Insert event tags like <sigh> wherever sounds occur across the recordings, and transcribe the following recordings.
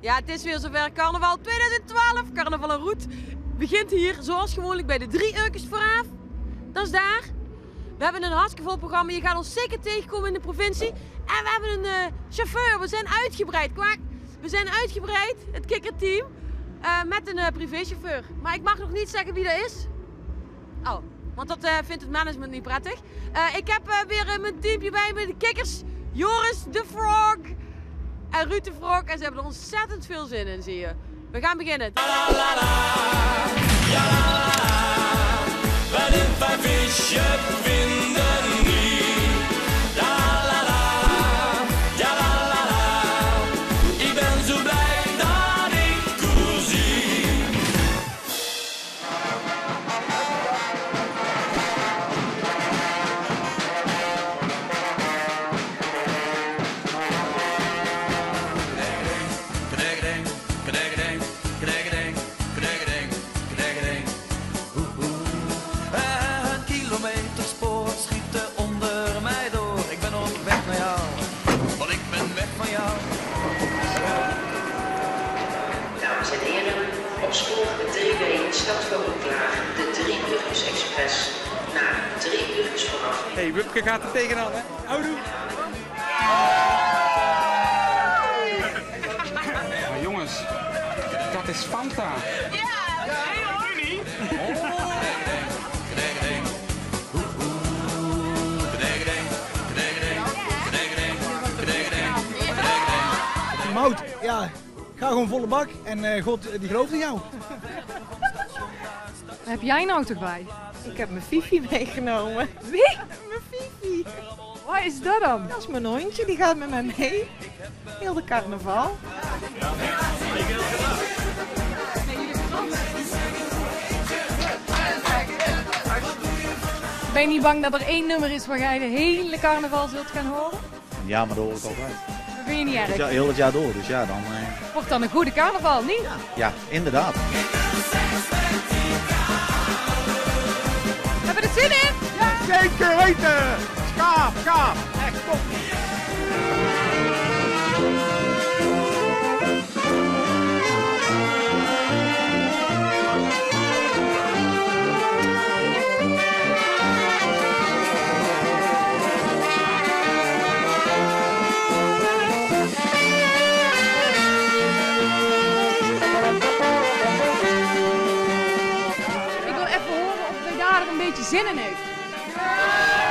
Ja, het is weer zover. Carnaval 2012, Carnaval en Roet. Begint hier, zoals gewoonlijk, bij de drie Eukens vooraf. Dat is daar. We hebben een hartstikke vol programma. Je gaat ons zeker tegenkomen in de provincie. En we hebben een eh, chauffeur. We zijn uitgebreid. Kwak. We zijn uitgebreid, het kikkerteam, eh, met een eh, privéchauffeur. Maar ik mag nog niet zeggen wie dat is. Oh, want dat vindt het management niet prettig. Ik heb weer mijn teampje bij me, de kikkers. Joris de Frog en de. En ze hebben er ontzettend veel zin in, zie je. We gaan beginnen. Gaat er tegenaan, hè? Houdoe! Maar jongens, dat is Fanta. Kneggedeng, kneggedeng, kneggedeng, kneggedeng. Mout, ja, ga gewoon volle bak en eh, God die gelooft in jou. Heb jij nou toch bij? Ik heb mijn Fifi <laughs> meegenomen. Wie? Mijn Fifi. Waar is dat dan? Dat is mijn hondje, die gaat met mij mee. Heel de carnaval. Ben je niet bang dat er één nummer is waar jij de hele carnaval zult gaan horen? Ja, maar dat hoor ik altijd. Dat vind je niet erg. Ja, heel het jaar door, dus ja, dan... eh, Wordt dan een goede carnaval, niet? ja, inderdaad. Zeker weten! Skaap, skaap, echt top. Ik wil even horen of de daar een beetje zin in heeft. Ja,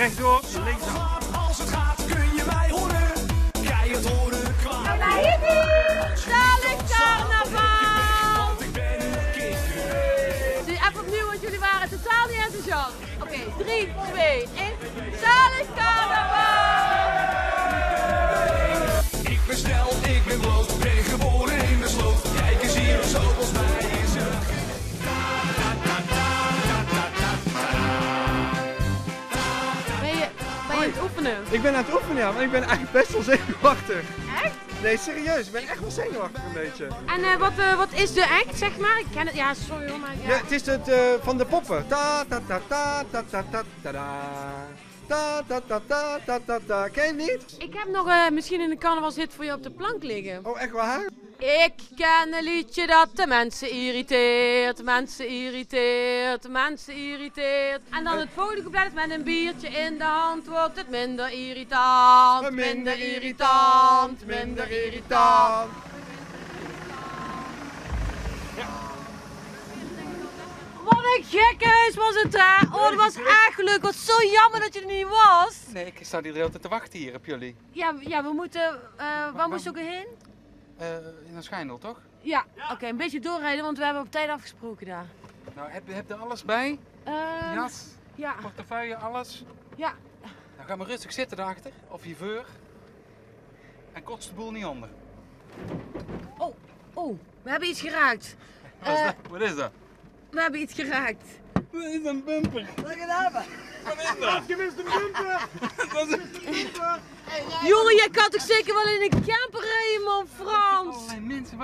Rechtdoor, linksaf. Als het gaat kun je mij horen, krijg het horen kwaad. Zalig carnaval! Want ik ben een kikker. Dus even opnieuw, want jullie waren totaal niet enthousiast. Oké, 3, 2, 1. Zalig carnaval! Ik ben aan het oefenen, ja, maar ik ben eigenlijk best wel zenuwachtig. Echt? Nee, serieus, ik ben echt wel zenuwachtig een beetje. En eh, wat, eh, wat is de act, zeg maar? Ik ken het, ja, sorry hoor, maar Ja, ja. het is het eh, van de poppen. Ta ta ta ta ta ta ta ta. Ta ta ta ta ta ta ta. Ken je niet? Ik heb nog eh, misschien een carnavalshit voor je op de plank liggen. Oh, echt waar? Ik ken een liedje dat de mensen irriteert, mensen irriteert, mensen irriteert. En dan het volgende couplet met een biertje in de hand wordt het minder irritant, minder irritant, minder irritant. Wat een gekhuis was het daar. Oh, dat was echt leuk. Wat zo jammer dat je er niet was. Nee, ik sta hier de hele tijd te wachten hier op jullie. Ja, ja we moeten... eh waar moesten we ook heen? Eh in een schijnel, toch? Ja, oké, een beetje doorrijden, want we hebben op tijd afgesproken daar. Nou, heb, heb je er alles bij? Ehm, Jas, Ja, portefeuille, alles? ja. Dan ga maar rustig zitten daarachter, of je veur. En kots de boel niet onder. Oh, oh, we hebben iets geraakt. <laughs> Eh, Wat is dat? we hebben iets geraakt. Dat is een bumper. Wat gedaan we? Wat is dat? Gewist een bumper! <laughs> Dat is een bumper. Jongen, jij kan toch zeker wel in een camper rijden, man, Frans?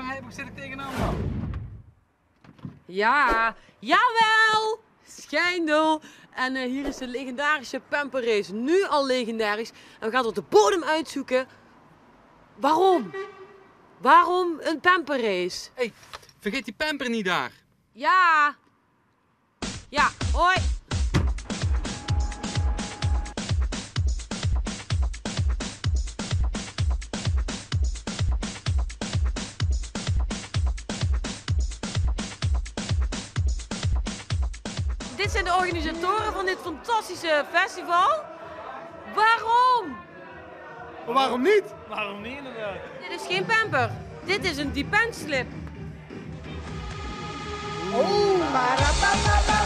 Heb ik zit ik tegenaan dan? Ja, jawel! Schijndel. En eh, hier is de legendarische Pamper Race. Nu al legendarisch. En we gaan tot de bodem uitzoeken. Waarom? Waarom een Pamper Race? Hé, hey, vergeet die pamper niet daar. Ja. Ja, hoi. Dit zijn de organisatoren van dit fantastische festival. Waarom? Maar waarom niet? Waarom niet inderdaad? Dit is geen pamper. Dit is een depend slip. Weer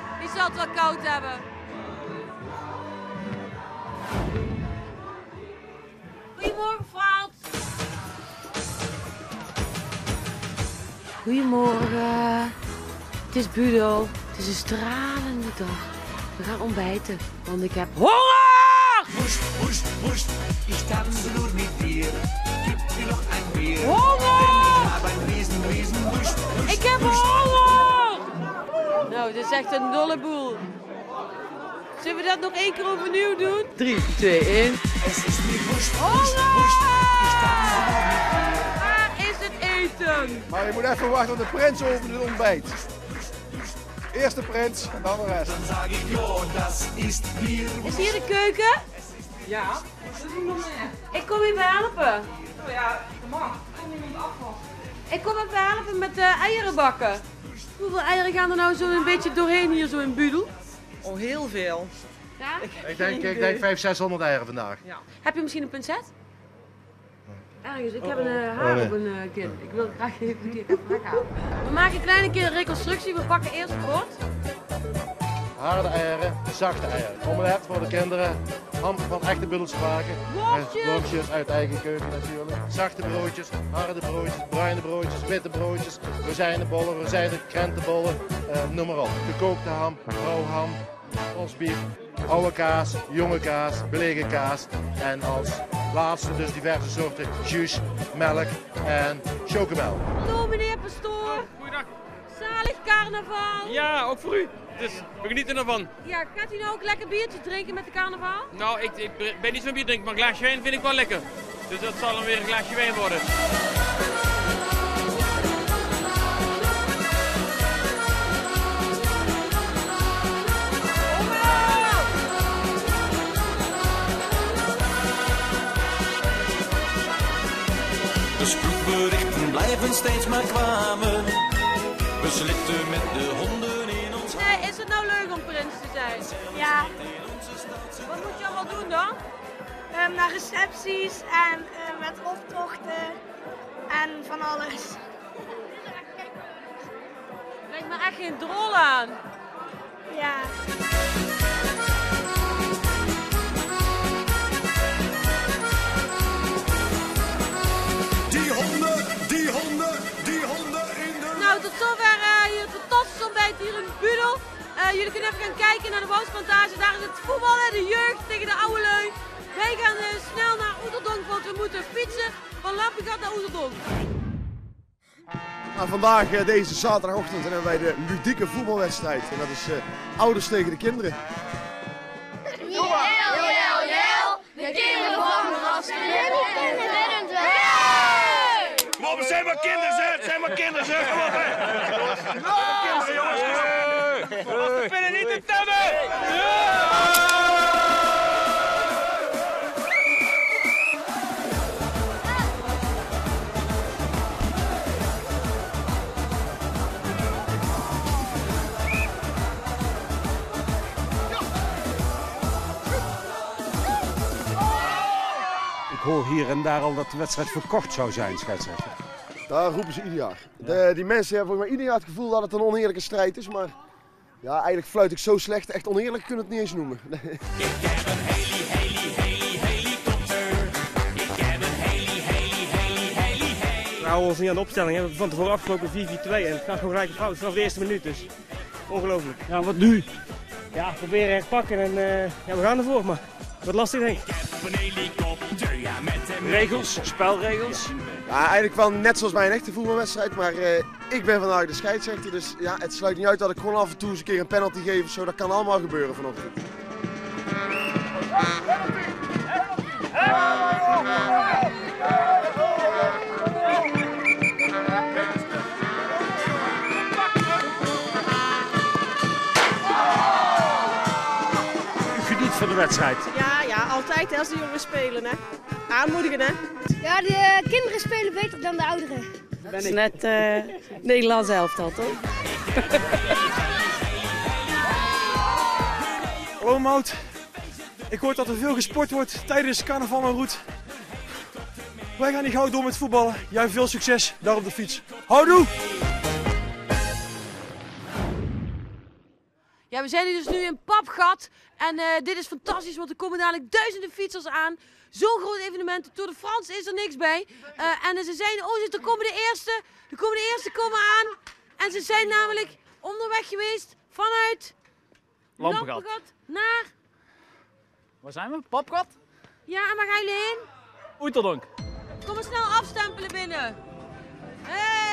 Die zal het wel koud hebben. Goedemorgen Frans. Goedemorgen. Het is Budel. Het is een stralende dag. We gaan ontbijten, want ik heb honger! Honger! Ik heb honger! Nou, dit is echt een dolle boel. Zullen we dat nog één keer overnieuw doen? 3, 2, 1. Honger! Waar is het eten? Maar je moet even wachten op de prins over het ontbijt. Eerst de prins en dan de rest. Is hier de keuken? Ja. Ik kom even helpen. Oh ja. Kom afwas. Ik kom even helpen met de eieren bakken. Hoeveel eieren gaan er nou zo een beetje doorheen hier zo in Budel? Oh, heel veel. Ja? Ik denk, ik denk 500, 600 eieren vandaag. Heb je misschien een pincet? Ergens, ik heb een eh, haar op een kin. Ik wil graag even die weghalen. We maken een kleine keer een reconstructie. We pakken eerst het bord. Harde eieren, zachte eieren. Omelet voor de kinderen. Ham van echte Budelse maken. Worstjes uit eigen keuken natuurlijk. Zachte broodjes, harde broodjes, bruine broodjes, witte broodjes. Rozijnenbollen, rozijnen, krentenbollen. eh, noem maar op. Gekookte ham, rauwham, rosbief, oude kaas, jonge kaas, belegen kaas. En als laatste dus diverse soorten jus, melk en chocomel. Hallo meneer Pastoor. Goeiedag. Zalig carnaval. Ja, ook voor u. Dus we genieten ervan. Ja, gaat u nou ook lekker biertje drinken met de carnaval? Nou, ik, ik ben niet zo'n bier drinken, maar een glaasje wijn vind ik wel lekker. Dus dat zal dan weer een glaasje wijn worden. De spoedberichten blijven steeds maar kwamen. We slitten met de honden Leuk om prins te zijn? Ja, Wat moet je allemaal doen dan? ehm, naar recepties en eh, met optochten en van alles. Lijkt me echt geen drol aan. Ja. Jullie kunnen even gaan kijken naar de Wouwsplantage. Daar is het voetbal en de jeugd tegen de oude lui. Wij gaan eh, snel naar Oeterdonk, want we moeten fietsen van Lampegat naar Oeterdonk. Nou, vandaag, eh, deze zaterdagochtend, hebben wij de ludieke voetbalwedstrijd. En dat is eh, ouders tegen de kinderen. Jel, jel, jel, de kinderen van de en we zijn maar kinderen, zeg. Zijn maar kinderen, zeg. Kom op, hè. Kinderen, jongens. We vinden niet te temmen. Ik hoor hier en daar al dat de wedstrijd verkocht zou zijn, scheidsrechter. Daar roepen ze ieder jaar. De, die mensen hebben volgens mij ieder jaar het gevoel dat het een oneerlijke strijd is. Maar ja, eigenlijk fluit ik zo slecht. Echt oneerlijk kunnen we het niet eens noemen. We houden ons niet aan de opstelling. We hebben van tevoren afgesproken 4-4-2 en het gaat gewoon gelijk fout vanaf de eerste minuut. Dus ongelooflijk. Ja, wat nu? Ja, proberen echt pakken en eh, ja, we gaan ervoor. Maar wat lastig denk ik. Regels, spelregels. Ja, eigenlijk wel net zoals bij een echte voetbalwedstrijd. Maar eh, ik ben vandaag de scheidsrechter. Dus ja, het sluit niet uit dat ik gewoon af en toe eens een keer een penalty geef. of Zo, dat kan allemaal gebeuren vanochtend. U geniet van de wedstrijd. Ja, ja, altijd hè, als de jongens spelen. Hè. Aanmoedigen hè. Ja, de kinderen spelen beter dan de ouderen. Dat is net eh Nederlands elftal toch? <laughs> Hallo Mout. Ik hoor dat er veel gesport wordt tijdens carnaval en roet. Wij gaan niet gauw door met voetballen. Jij veel succes daar op de fiets. Houdoe! Ja, we zijn hier dus nu in Papgat. En eh, dit is fantastisch, want er komen dadelijk duizenden fietsers aan. Zo'n groot evenement. Tour de France is er niks bij. Eh, en ze zijn, oh, er komen de eerste. Er komen de eerste komen aan. En ze zijn namelijk onderweg geweest vanuit Lampengat. naar... Waar zijn we? Papgat? Ja, en waar gaan jullie heen? Oeteldonk. Kom maar snel afstempelen binnen. Hey!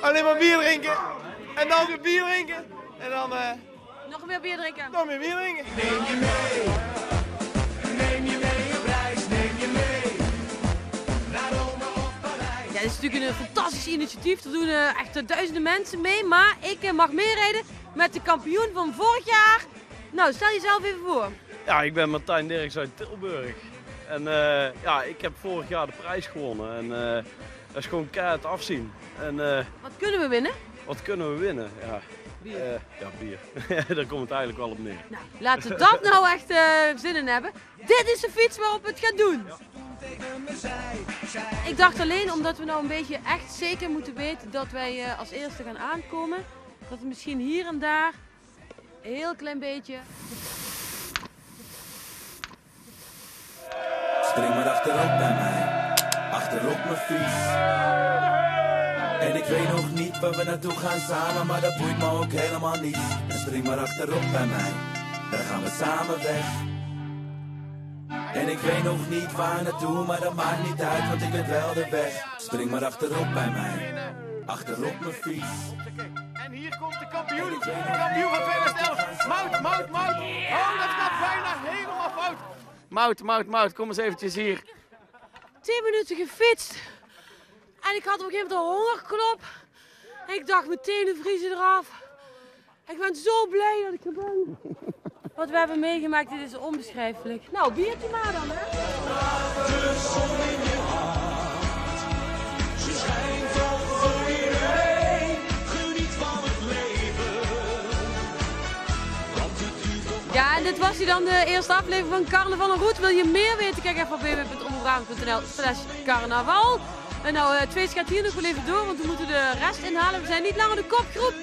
Alleen maar bier drinken. En dan weer bier drinken. En dan eh Nog meer bier drinken. nog meer bier drinken. Ja, dit is natuurlijk een fantastisch initiatief. Er doen eh, echt duizenden mensen mee. Maar ik eh, mag meerijden met de kampioen van vorig jaar. Nou, stel jezelf even voor. Ja, ik ben Martijn Dirks uit Tilburg. En eh, ja, ik heb vorig jaar de prijs gewonnen. En eh, dat is gewoon keihard afzien. En eh, Wat kunnen we winnen? wat kunnen we winnen? Ja, Bier. ja, bier. <laughs> Daar komt het eigenlijk wel op neer. Laten we dat nou echt zin in hebben. Dit is de fiets waarop we het gaan doen. Ik dacht alleen omdat we nou een beetje echt zeker moeten weten dat wij als eerste gaan aankomen. Dat we misschien hier en daar een heel klein beetje... Spring maar achterop bij mij, achterop mijn fiets. En ik weet nog niet waar we naartoe gaan samen, maar dat boeit me ook helemaal niet. En spring maar achterop bij mij, dan gaan we samen weg. En ik weet nog niet waar naartoe, maar dat maakt niet uit, want ik weet wel de weg. Spring maar achterop bij mij, achterop mijn fiets. En hier komt de kampioen. De kampioen van 2011. Mout, Mout, Mout. Oh, dat gaat bijna helemaal fout. Mout, Mout, Mout, kom eens eventjes hier. 10 minuten gefietst. En ik had op een gegeven moment een hongerklop. Ik dacht meteen de vriezen eraf. Ik ben zo blij dat ik er ben. Wat we hebben meegemaakt, dit is onbeschrijfelijk. Nou, biertje maar dan, hè? Was hij dan, de eerste aflevering van Carnaval en Roet. Wil je meer weten? Kijk even op www.omroepbrabant.nl slash carnaval. En nou, uh, Twees gaat hier nog wel even door, want we moeten de rest inhalen. We zijn niet langer de kopgroep.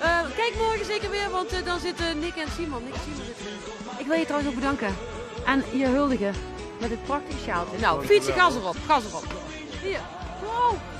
Eh, kijk morgen zeker weer, want eh, dan zitten Nick en Simon. Nick en Simon zitten. Ik wil je trouwens ook bedanken. En je huldigen met dit prachtige sjaaltje. Nou, fietsen, gas erop, gas erop. Hier. Wow.